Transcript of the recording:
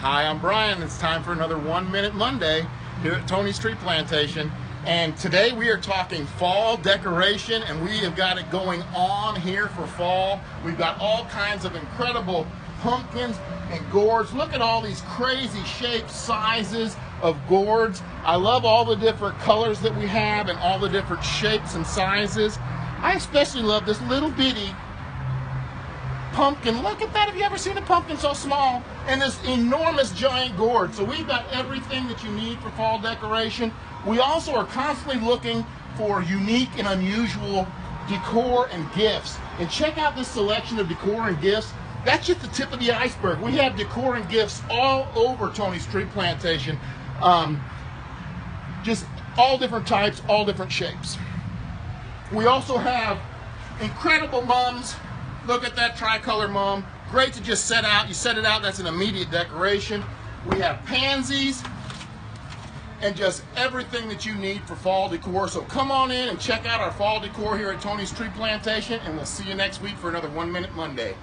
Hi, I'm Brian. It's time for another One Minute Monday here at Tony's Tree Plantation. And today we are talking fall decoration, and we have got it going on here for fall. We've got all kinds of incredible pumpkins and gourds. Look at all these crazy shapes, sizes of gourds. I love all the different colors that we have and all the different shapes and sizes. I especially love this little bitty pumpkin. Look at that. Have you ever seen a pumpkin so small? And this enormous giant gourd. So we've got everything that you need for fall decoration. We also are constantly looking for unique and unusual decor and gifts. And check out this selection of decor and gifts. That's just the tip of the iceberg. We have decor and gifts all over Tony's Tree Plantation. Um, just all different types, all different shapes. We also have incredible mums Look at that tricolor mum. Great to just set out. You set it out, that's an immediate decoration. We have pansies and just everything that you need for fall decor. So come on in and check out our fall decor here at Tony's Tree Plantation and we'll see you next week for another One Minute Monday.